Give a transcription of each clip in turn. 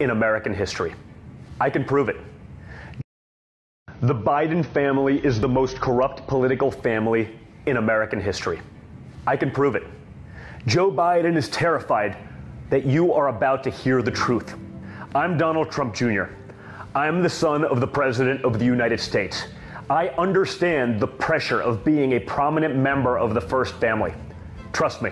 in American history. I can prove it. The Biden family is the most corrupt political family in American history. I can prove it. Joe Biden is terrified that you are about to hear the truth. I'm Donald Trump Jr. I'm the son of the President of the United States. I understand the pressure of being a prominent member of the First Family. Trust me,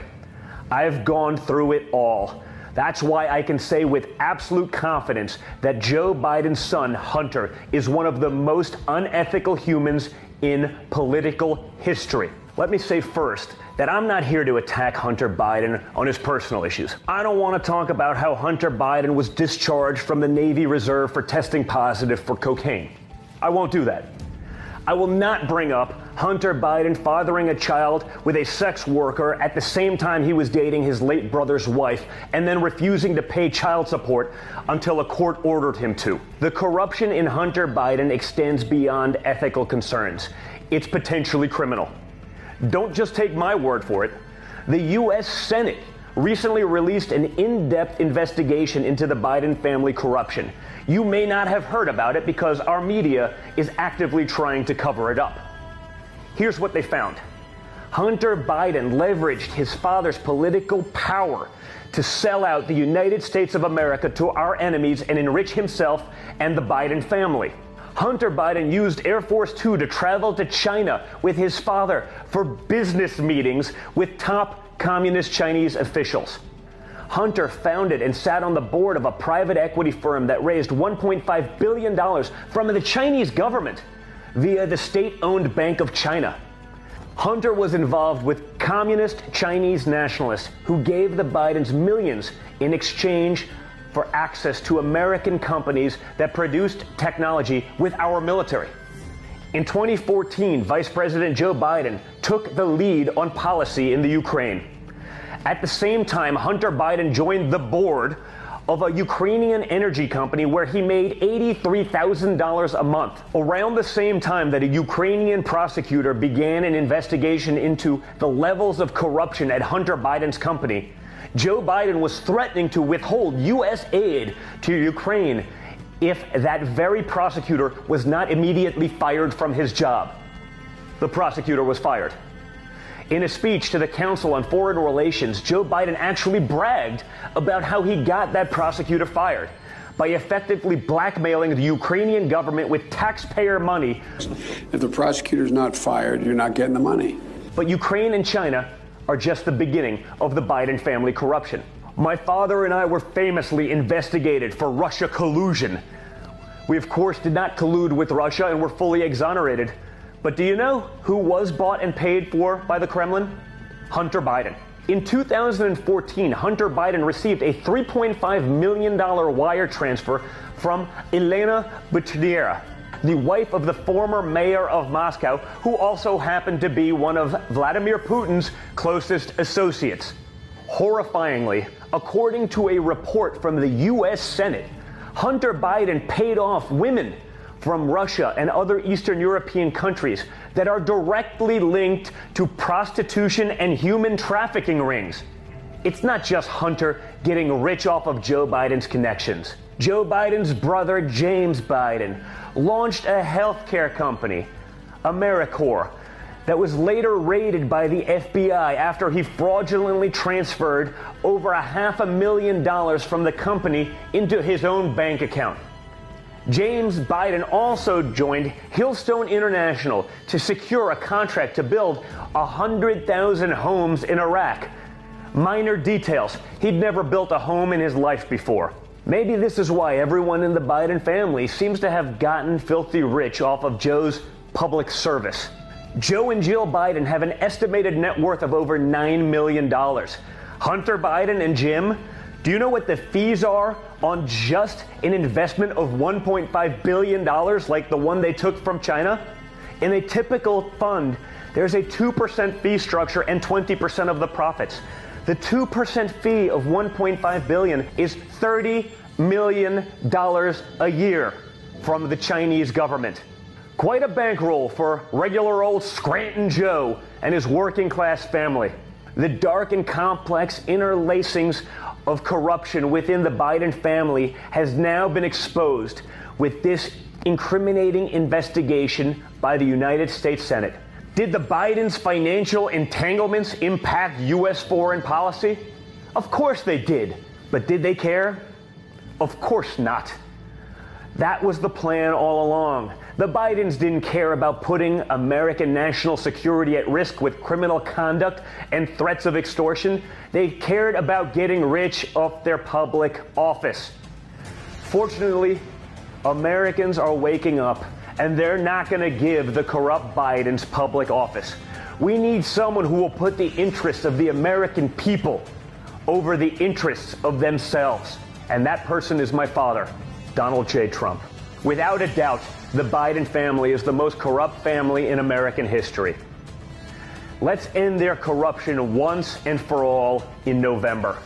I've gone through it all. That's why I can say with absolute confidence that Joe Biden's son, Hunter, is one of the most unethical humans in political history. Let me say first that I'm not here to attack Hunter Biden on his personal issues. I don't want to talk about how Hunter Biden was discharged from the Navy Reserve for testing positive for cocaine. I won't do that. I will not bring up Hunter Biden fathering a child with a sex worker at the same time he was dating his late brother's wife and then refusing to pay child support until a court ordered him to. The corruption in Hunter Biden extends beyond ethical concerns. It's potentially criminal. Don't just take my word for it. The U.S. Senate recently released an in depth investigation into the Biden family corruption. You may not have heard about it because our media is actively trying to cover it up. Here's what they found Hunter Biden leveraged his father's political power to sell out the United States of America to our enemies and enrich himself and the Biden family. Hunter Biden used Air Force Two to travel to China with his father for business meetings with top communist Chinese officials. Hunter founded and sat on the board of a private equity firm that raised $1.5 billion from the Chinese government via the state owned Bank of China. Hunter was involved with communist Chinese nationalists who gave the Bidens millions in exchange for access to American companies that produced technology with our military. In 2014, Vice President Joe Biden took the lead on policy in the Ukraine. At the same time, Hunter Biden joined the board of a Ukrainian energy company where he made $83,000 a month. Around the same time that a Ukrainian prosecutor began an investigation into the levels of corruption at Hunter Biden's company, Joe Biden was threatening to withhold U.S. aid to Ukraine if that very prosecutor was not immediately fired from his job. The prosecutor was fired. In a speech to the Council on Foreign Relations, Joe Biden actually bragged about how he got that prosecutor fired by effectively blackmailing the Ukrainian government with taxpayer money. If the prosecutor's not fired, you're not getting the money. But Ukraine and China are just the beginning of the Biden family corruption. My father and I were famously investigated for Russia collusion. We, of course, did not collude with Russia and were fully exonerated. But do you know who was bought and paid for by the Kremlin? Hunter Biden. In 2014, Hunter Biden received a $3.5 million wire transfer from Elena Baturina, the wife of the former mayor of Moscow, who also happened to be one of Vladimir Putin's closest associates. Horrifyingly, according to a report from the U.S. Senate, Hunter Biden paid off women from Russia and other Eastern European countries that are directly linked to prostitution and human trafficking rings. It's not just Hunter getting rich off of Joe Biden's connections. Joe Biden's brother, James Biden, launched a healthcare company, Americore, that was later raided by the FBI after he fraudulently transferred over a half a million dollars from the company into his own bank account. James Biden also joined Hillstone International to secure a contract to build 100,000 homes in Iraq. Minor details. He'd never built a home in his life before. Maybe this is why everyone in the Biden family seems to have gotten filthy rich off of Joe's public service. Joe and Jill Biden have an estimated net worth of over $9 million. Hunter Biden and Jim do you know what the fees are on just an investment of $1.5 billion like the one they took from China? In a typical fund, there's a 2% fee structure and 20% of the profits. The 2% fee of 1.5 billion is 30 million dollars a year from the Chinese government. Quite a bankroll for regular old Scranton Joe and his working class family. The dark and complex interlacings of corruption within the Biden family has now been exposed with this incriminating investigation by the United States Senate. Did the Bidens' financial entanglements impact U.S. foreign policy? Of course they did. But did they care? Of course not. That was the plan all along. The Bidens didn't care about putting American national security at risk with criminal conduct and threats of extortion. They cared about getting rich off their public office. Fortunately, Americans are waking up and they're not going to give the corrupt Bidens public office. We need someone who will put the interests of the American people over the interests of themselves. And that person is my father, Donald J. Trump. Without a doubt, the Biden family is the most corrupt family in American history. Let's end their corruption once and for all in November.